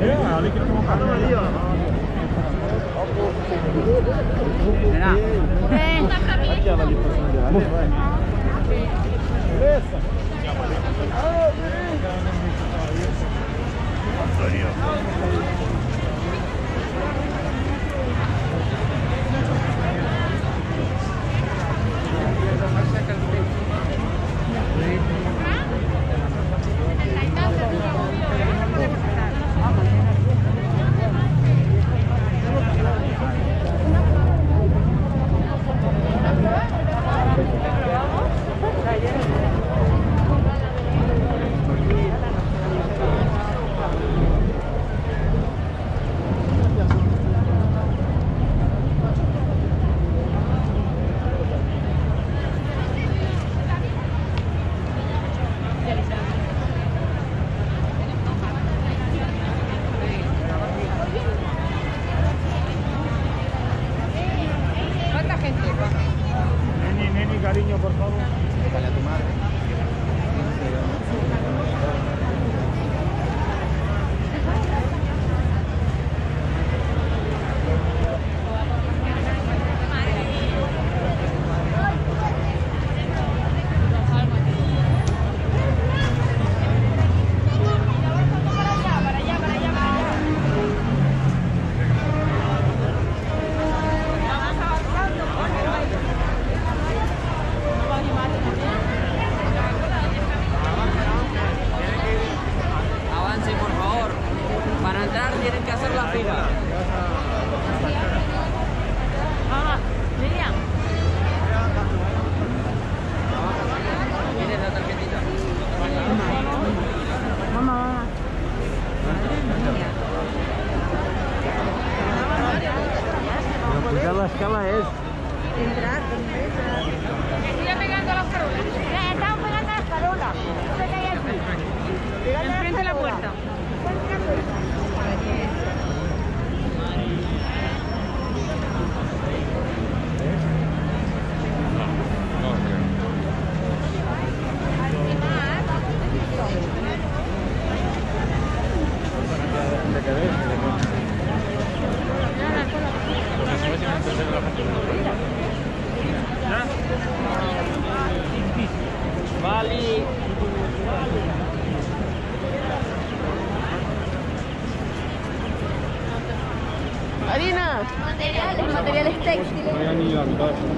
É, ali que ele tomou ali, ó. É, tá pra mim. Aquela ali passando de ali, vai. Beleza? Aê, Vinícius! Nossa, aí, ó. Anlagen da.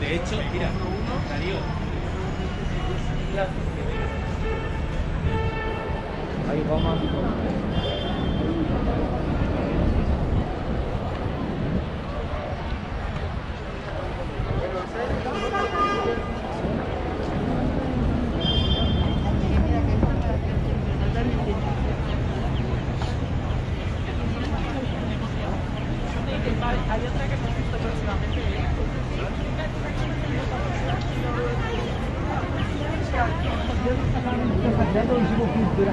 de hecho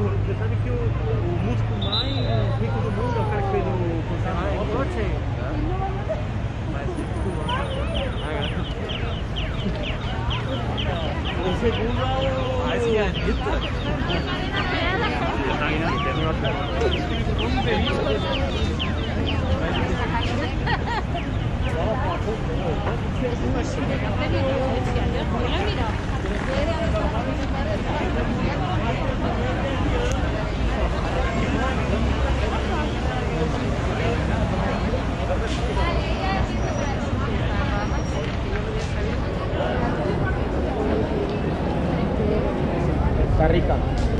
Porra, você sabe que o, o músico mais rico do mundo é o cara que fez o concerto ah, do Opera? Mas desculpa. O segundo é o... Mas que Anitta. ver isso. Está rica.